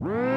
You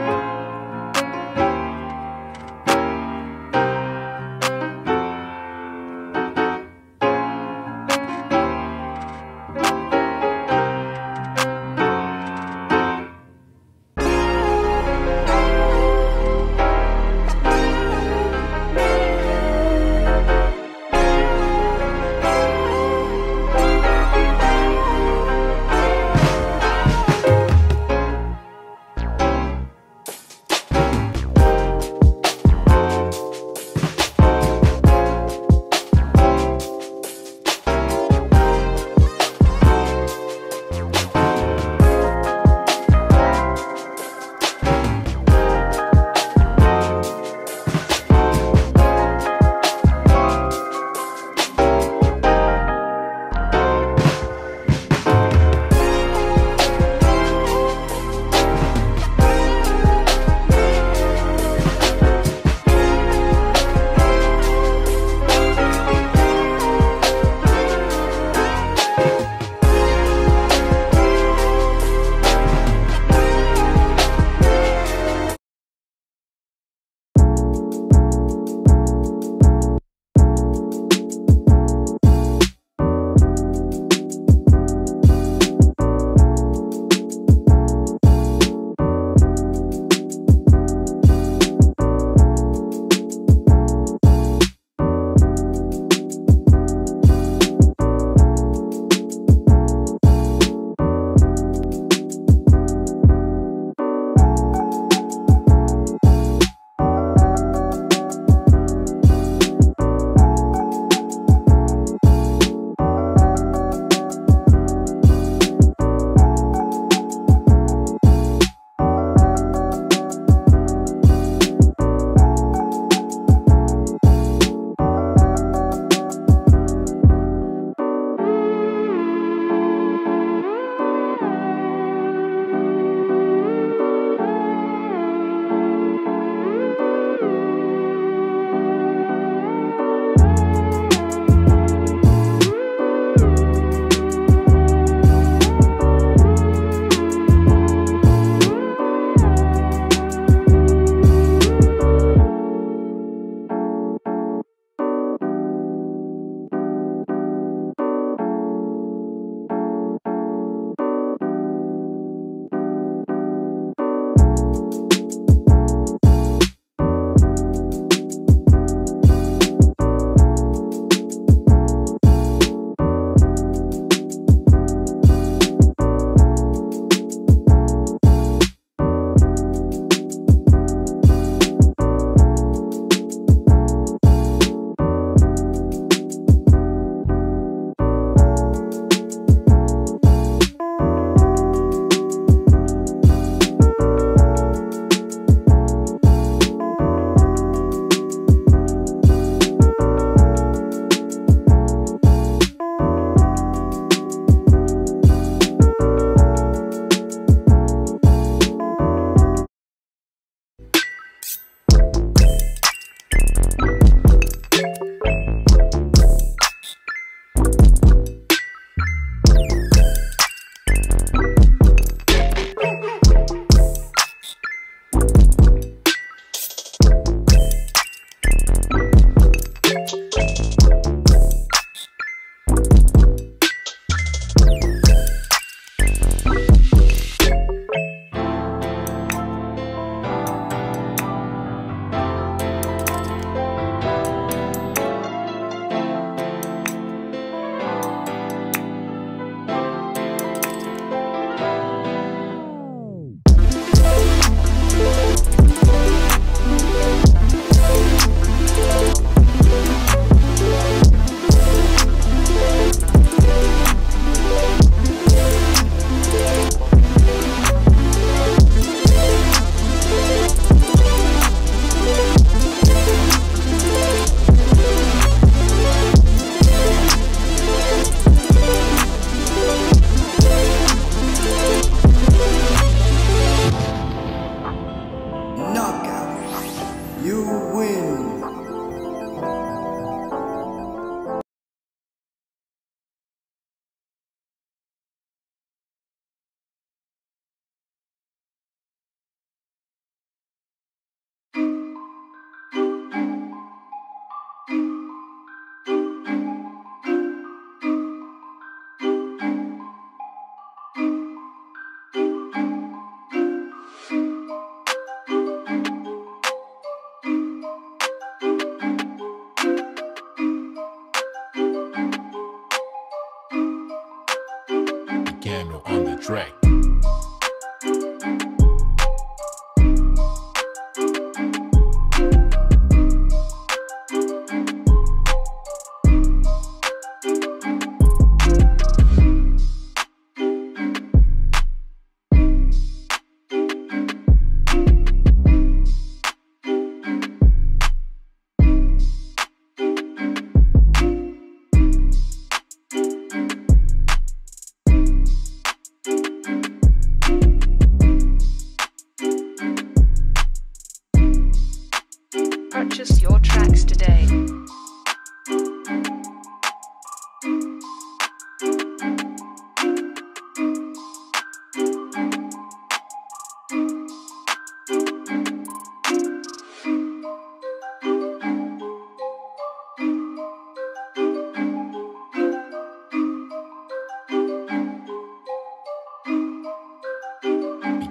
Purchase your tracks today.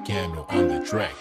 Piano on the track.